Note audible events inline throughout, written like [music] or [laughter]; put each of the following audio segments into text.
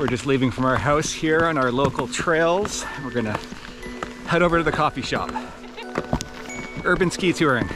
We're just leaving from our house here on our local trails. We're gonna head over to the coffee shop. Urban ski touring.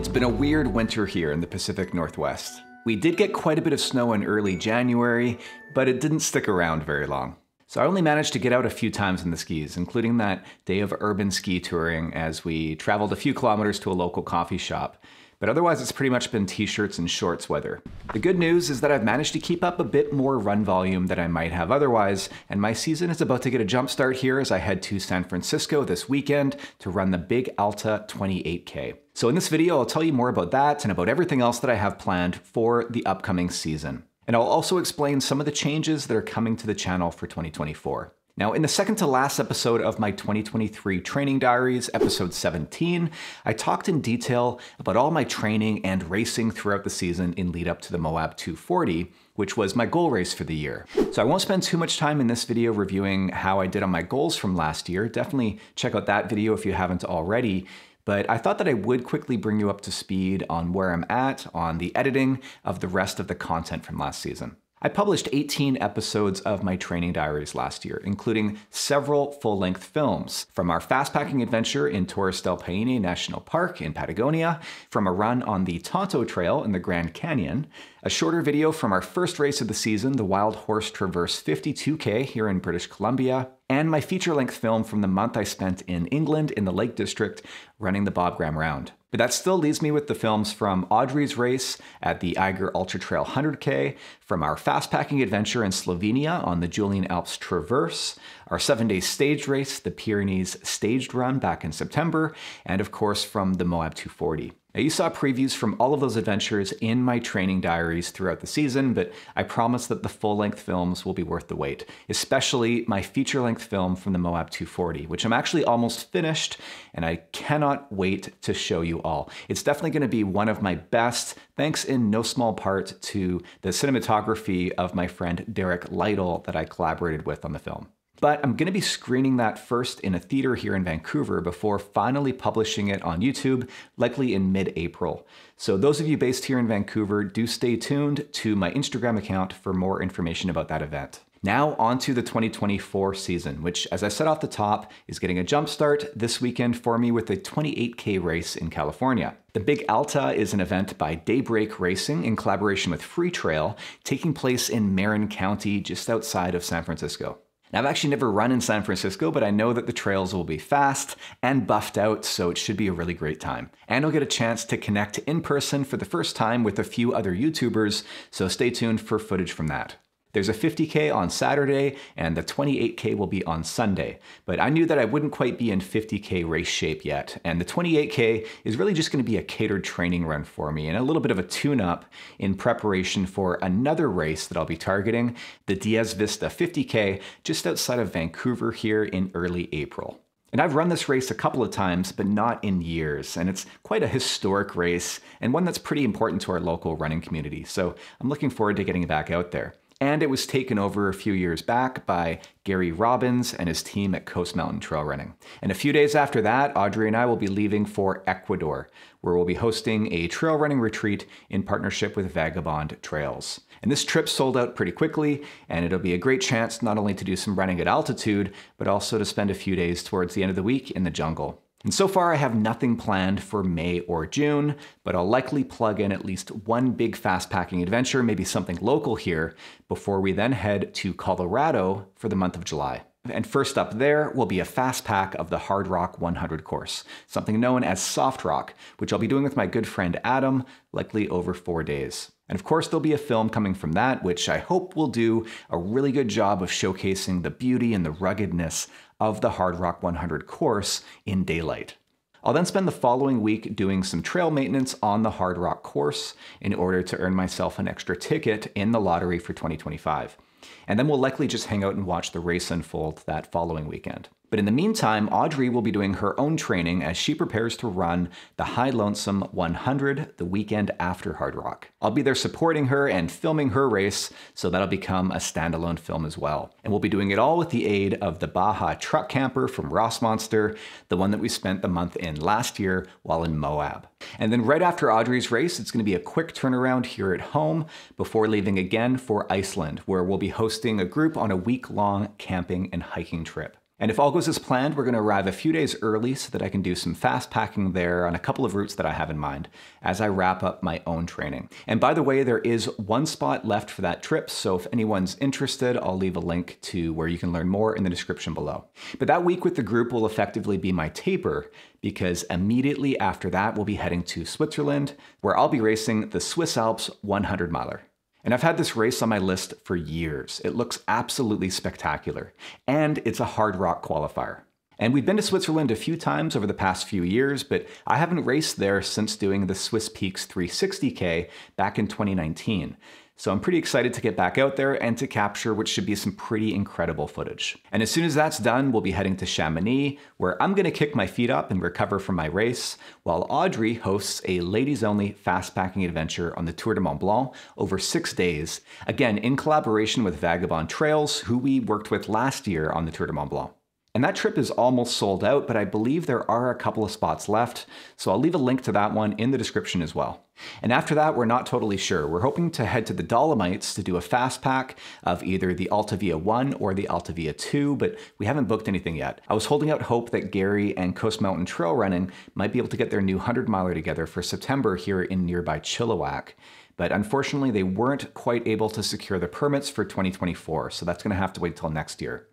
It's been a weird winter here in the Pacific Northwest. We did get quite a bit of snow in early January, but it didn't stick around very long. So I only managed to get out a few times in the skis, including that day of urban ski touring as we traveled a few kilometers to a local coffee shop. But otherwise, it's pretty much been t shirts and shorts weather. The good news is that I've managed to keep up a bit more run volume than I might have otherwise, and my season is about to get a jump start here as I head to San Francisco this weekend to run the Big Alta 28K. So, in this video, I'll tell you more about that and about everything else that I have planned for the upcoming season. And I'll also explain some of the changes that are coming to the channel for 2024. Now, in the second to last episode of my 2023 Training Diaries, episode 17, I talked in detail about all my training and racing throughout the season in lead up to the Moab 240, which was my goal race for the year. So I won't spend too much time in this video reviewing how I did on my goals from last year. Definitely check out that video if you haven't already. But I thought that I would quickly bring you up to speed on where I'm at on the editing of the rest of the content from last season. I published 18 episodes of my training diaries last year, including several full length films from our fastpacking adventure in Torres del Paine National Park in Patagonia, from a run on the Tonto Trail in the Grand Canyon, a shorter video from our first race of the season, the Wild Horse Traverse 52K here in British Columbia, and my feature length film from the month I spent in England in the Lake District running the Bob Graham Round. But that still leaves me with the films from Audrée's race at the Eiger Ultra Trail 100K, from our fastpacking adventure in Slovenia on the Julian Alps Traverse, our seven day stage race, the Pyrenees Stage Run back in September, and of course from the Moab 240. Now, you saw previews from all of those adventures in my training diaries throughout the season, but I promise that the full length films will be worth the wait, especially my feature length film from the Moab 240, which I'm actually almost finished, and I cannot wait to show you all. It's definitely going to be one of my best, thanks in no small part to the cinematography of my friend Derek Lytle that I collaborated with on the film. But I'm going to be screening that first in a theater here in Vancouver before finally publishing it on YouTube, likely in mid April. So, those of you based here in Vancouver, do stay tuned to my Instagram account for more information about that event. Now, on to the 2024 season, which, as I said off the top, is getting a jump start this weekend for me with a 28K race in California. The Big Alta is an event by Daybreak Racing in collaboration with Freetrail, taking place in Marin County, just outside of San Francisco. I've actually never run in San Francisco, but I know that the trails will be fast and buffed out, so it should be a really great time. And I'll get a chance to connect in person for the first time with a few other YouTubers, so stay tuned for footage from that. There's a 50K on Saturday, and the 28K will be on Sunday. But I knew that I wouldn't quite be in 50K race shape yet, and the 28K is really just going to be a catered training run for me and a little bit of a tune up in preparation for another race that I'll be targeting, the Diez Vista 50K, just outside of Vancouver here in early April. And I've run this race a couple of times, but not in years. And it's quite a historic race and one that's pretty important to our local running community. So I'm looking forward to getting back out there and it was taken over a few years back by Gary Robbins and his team at Coast Mountain Trail Running. And a few days after that, Audrée and I will be leaving for Ecuador, where we'll be hosting a trail running retreat in partnership with Vagabond Trails. And this trip sold out pretty quickly, and it'll be a great chance not only to do some running at altitude, but also to spend a few days towards the end of the week in the jungle. And so far, I have nothing planned for May or June, but I'll likely plug in at least one big fast packing adventure, maybe something local here, before we then head to Colorado for the month of July. And first up there will be a fast pack of the Hardrock 100 course, something known as Soft Rock, which I'll be doing with my good friend Adam, likely over four days. And of course, there'll be a film coming from that, which I hope will do a really good job of showcasing the beauty and the ruggedness of the Hardrock 100 course in daylight. I'll then spend the following week doing some trail maintenance on the Hardrock course in order to earn myself an extra ticket in the lottery for 2025. And then we'll likely just hang out and watch the race unfold that following weekend. But in the meantime, Audrée will be doing her own training as she prepares to run the High Lonesome 100 the weekend after Hardrock. I'll be there supporting her and filming her race, so that'll become a standalone film as well. And we'll be doing it all with the aid of the Baja truck camper from Rossmonster, the one that we spent the month in last year while in Moab. And then right after Audrée's race, it's going to be a quick turnaround here at home before leaving again for Iceland, where we'll be hosting a group on a week long camping and hiking trip. And if all goes as planned, we're going to arrive a few days early so that I can do some fast packing there on a couple of routes that I have in mind as I wrap up my own training. And by the way, there is one spot left for that trip, so if anyone's interested, I'll leave a link to where you can learn more in the description below. But that week with the group will effectively be my taper because immediately after that, we'll be heading to Switzerland, where I'll be racing the Swiss Alps 100 miler. And I've had this race on my list for years. It looks absolutely spectacular. And it's a Hardrock qualifier. And we've been to Switzerland a few times over the past few years, but I haven't raced there since doing the Swiss Peaks 360K back in 2019. So I'm pretty excited to get back out there and to capture what should be some pretty incredible footage. And as soon as that's done, we'll be heading to Chamonix, where I'm gonna kick my feet up and recover from my race, while Audrée hosts a ladies only fast packing adventure on the Tour du Mont Blanc over six days, again in collaboration with Vagabond Trails, who we worked with last year on the Tour du Mont Blanc. And that trip is almost sold out, but I believe there are a couple of spots left, so I'll leave a link to that one in the description as well. And after that, we're not totally sure. We're hoping to head to the Dolomites to do a fast pack of either the Alta Via 1 or the Alta Via 2, but we haven't booked anything yet. I was holding out hope that Gary and Coast Mountain Trail Running might be able to get their new 100 miler together for September here in nearby Chilliwack but unfortunately they weren't quite able to secure the permits for 2024, so that's going to have to wait till next year.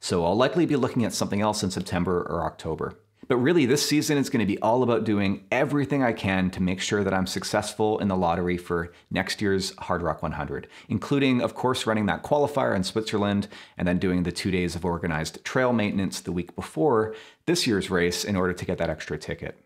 So I'll likely be looking at something else in September or October. But really, this season is going to be all about doing everything I can to make sure that I'm successful in the lottery for next year's Hardrock 100, including, of course, running that qualifier in Switzerland and then doing the two days of organized trail maintenance the week before this year's race in order to get that extra ticket.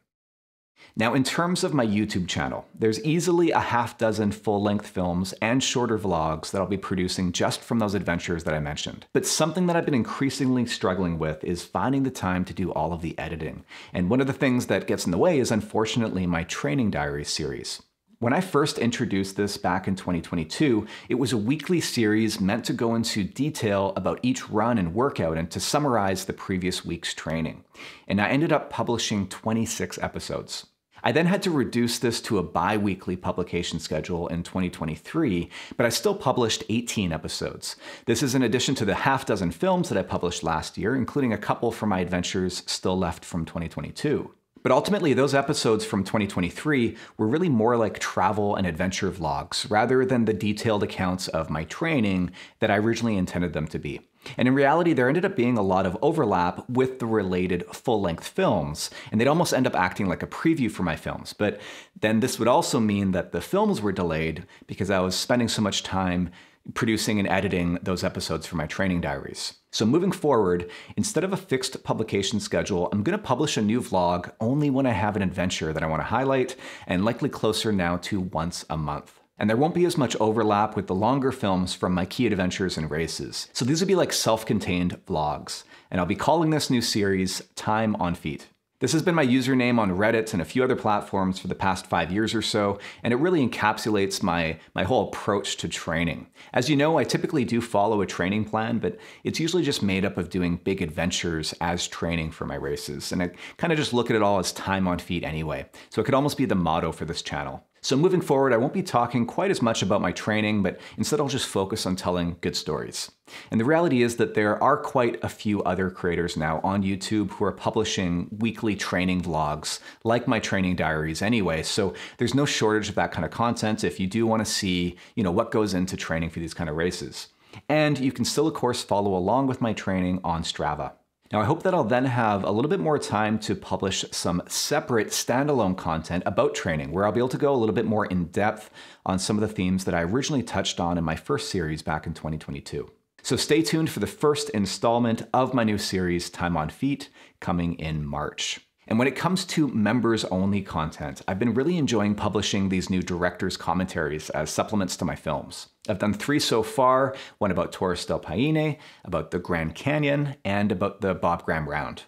Now, in terms of my YouTube channel, there's easily a half dozen full length films and shorter vlogs that I'll be producing just from those adventures that I mentioned. But something that I've been increasingly struggling with is finding the time to do all of the editing. And one of the things that gets in the way is unfortunately my training diary series. When I first introduced this back in 2022, it was a weekly series meant to go into detail about each run and workout and to summarize the previous week's training. And I ended up publishing 26 episodes. I then had to reduce this to a bi weekly publication schedule in 2023, but I still published 18 episodes. This is in addition to the half dozen films that I published last year, including a couple from my adventures still left from 2022. But ultimately, those episodes from 2023 were really more like travel and adventure vlogs rather than the detailed accounts of my training that I originally intended them to be. And in reality, there ended up being a lot of overlap with the related full length films, and they'd almost end up acting like a preview for my films. But then this would also mean that the films were delayed because I was spending so much time producing and editing those episodes for my training diaries. So moving forward, instead of a fixed publication schedule, I'm going to publish a new vlog only when I have an adventure that I want to highlight, and likely closer now to once a month. And there won't be as much overlap with the longer films from my key adventures and races. So these will be like self-contained vlogs. And I'll be calling this new series Time on Feet. This has been my username on Reddit and a few other platforms for the past five years or so, and it really encapsulates my, my whole approach to training. As you know, I typically do follow a training plan, but it's usually just made up of doing big adventures as training for my races, and I kind of just look at it all as time on feet anyway. So it could almost be the motto for this channel. So moving forward, I won't be talking quite as much about my training, but instead I'll just focus on telling good stories. And the reality is that there are quite a few other creators now on YouTube who are publishing weekly training vlogs, like my training diaries anyway, so there's no shortage of that kind of content if you do want to see, you know, what goes into training for these kind of races. And you can still, of course, follow along with my training on Strava. Now, I hope that I'll then have a little bit more time to publish some separate standalone content about training, where I'll be able to go a little bit more in depth on some of the themes that I originally touched on in my first series back in 2022. So stay tuned for the first installment of my new series, Time on Feet, coming in March. And when it comes to members only content, I've been really enjoying publishing these new director's commentaries as supplements to my films. I've done three so far one about Torres del Paine, about the Grand Canyon, and about the Bob Graham Round.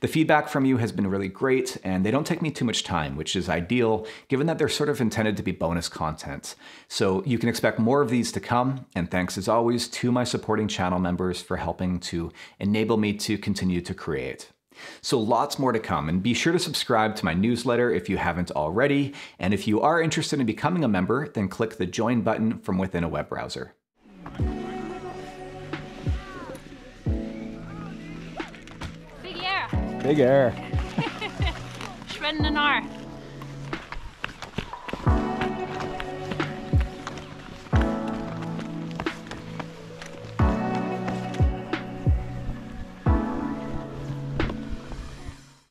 The feedback from you has been really great, and they don't take me too much time, which is ideal given that they're sort of intended to be bonus content. So you can expect more of these to come, and thanks as always to my supporting channel members for helping to enable me to continue to create. So lots more to come, and be sure to subscribe to my newsletter if you haven't already. And if you are interested in becoming a member, then click the join button from within a web browser. Big air. Big air. [laughs] [laughs] Shredding an R.